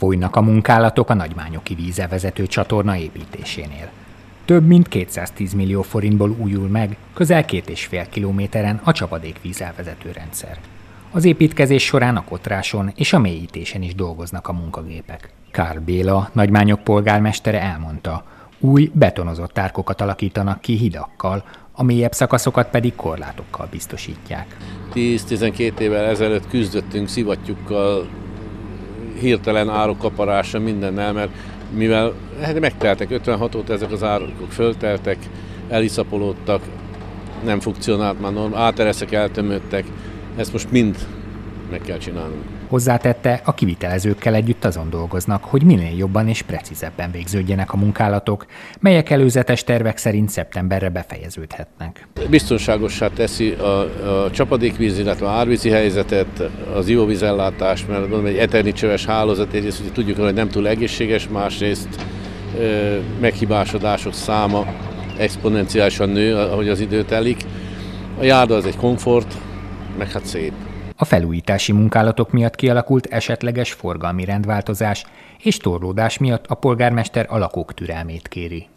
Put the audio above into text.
Folynak a munkálatok a Nagymányoki vízelvezető csatorna építésénél. Több mint 210 millió forintból újul meg közel két és fél kilométeren a csapadék vízelvezető rendszer. Az építkezés során a kotráson és a mélyítésen is dolgoznak a munkagépek. Kár Béla, nagymányok polgármestere elmondta, új betonozott tárkokat alakítanak ki hidakkal, a mélyebb szakaszokat pedig korlátokkal biztosítják. 10-12 évvel ezelőtt küzdöttünk szivattyúkkal, hirtelen árokaparása mindennel, mert mivel hát megteltek 56 óta ezek az árokok fölteltek, eliszapolódtak, nem funkcionált már norm, átereszek eltömöttek, ezt most mind meg kell csinálnunk. Hozzátette, a kivitelezőkkel együtt azon dolgoznak, hogy minél jobban és precízebben végződjenek a munkálatok, melyek előzetes tervek szerint szeptemberre befejeződhetnek. Biztonságossá teszi a, a csapadékvíz, illetve a árvízi helyzetet, az ivóvízellátás, mert mondom, egy eterni csöves hálózat, egyrészt hogy tudjuk, hogy nem túl egészséges, másrészt ö, meghibásodások száma exponenciálisan nő, ahogy az idő telik. A járda az egy komfort, meg hát szép. A felújítási munkálatok miatt kialakult esetleges forgalmi rendváltozás és torlódás miatt a polgármester a lakók türelmét kéri.